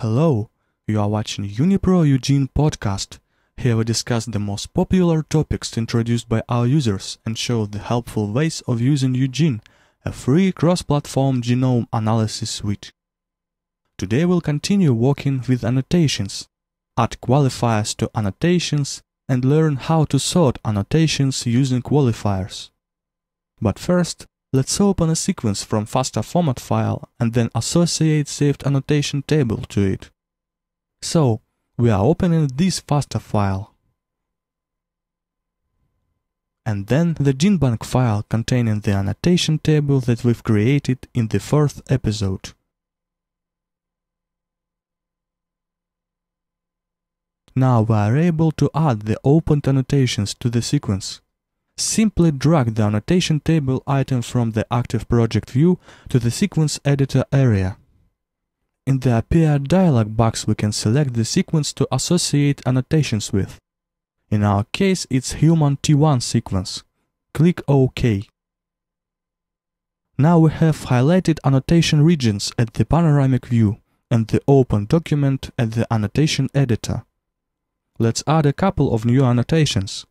Hello, you are watching Unipro UGENE podcast. Here we discuss the most popular topics introduced by our users and show the helpful ways of using UGENE, a free cross-platform genome analysis suite. Today we'll continue working with annotations, add qualifiers to annotations, and learn how to sort annotations using qualifiers. But first, Let's open a sequence from FASTA format file and then associate saved annotation table to it. So, we are opening this FASTA file. And then the GenBank file containing the annotation table that we've created in the fourth episode. Now we are able to add the opened annotations to the sequence. Simply drag the annotation table item from the active project view to the sequence editor area. In the Appear dialog box we can select the sequence to associate annotations with. In our case it's Human T1 sequence. Click OK. Now we have highlighted annotation regions at the panoramic view and the open document at the annotation editor. Let's add a couple of new annotations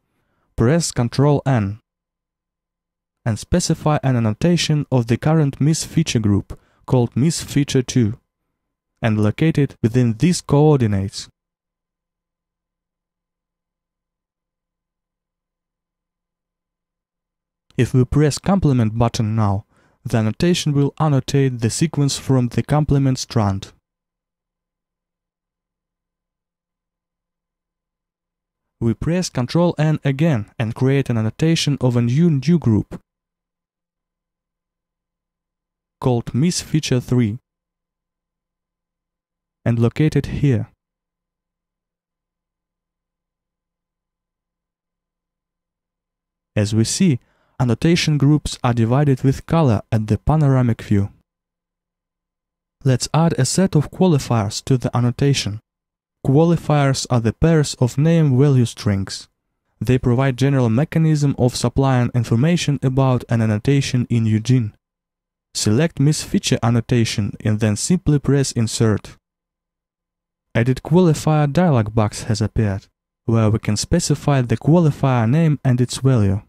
press Ctrl N and specify an annotation of the current MIS feature group called MIS feature 2 and locate it within these coordinates. If we press complement button now, the annotation will annotate the sequence from the complement strand. We press Ctrl N again and create an annotation of a new new group called MIS feature 3 and locate it here. As we see, annotation groups are divided with color at the panoramic view. Let's add a set of qualifiers to the annotation. Qualifiers are the pairs of name-value strings. They provide general mechanism of supplying information about an annotation in UGENE. Select MIS feature annotation and then simply press Insert. Edit qualifier dialog box has appeared, where we can specify the qualifier name and its value.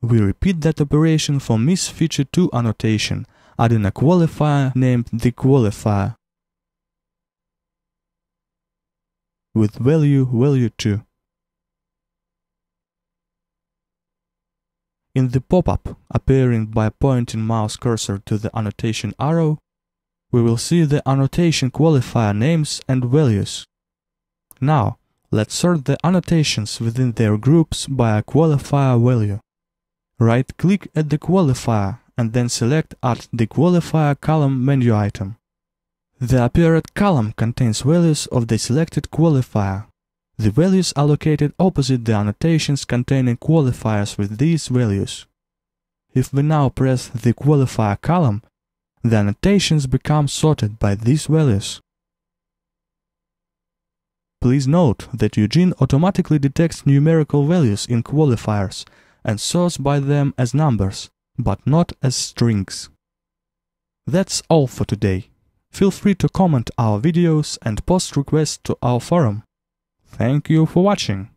We repeat that operation for MIS feature 2 annotation adding a qualifier named the qualifier with value value 2. In the pop-up appearing by pointing mouse cursor to the annotation arrow, we will see the annotation qualifier names and values. Now, let's sort the annotations within their groups by a qualifier value. Right-click at the qualifier and then select Add the Qualifier column menu item. The appeared column contains values of the selected qualifier. The values are located opposite the annotations containing qualifiers with these values. If we now press the qualifier column, the annotations become sorted by these values. Please note that UGENE automatically detects numerical values in qualifiers and sorts by them as numbers, but not as strings. That's all for today. Feel free to comment our videos and post requests to our forum. Thank you for watching.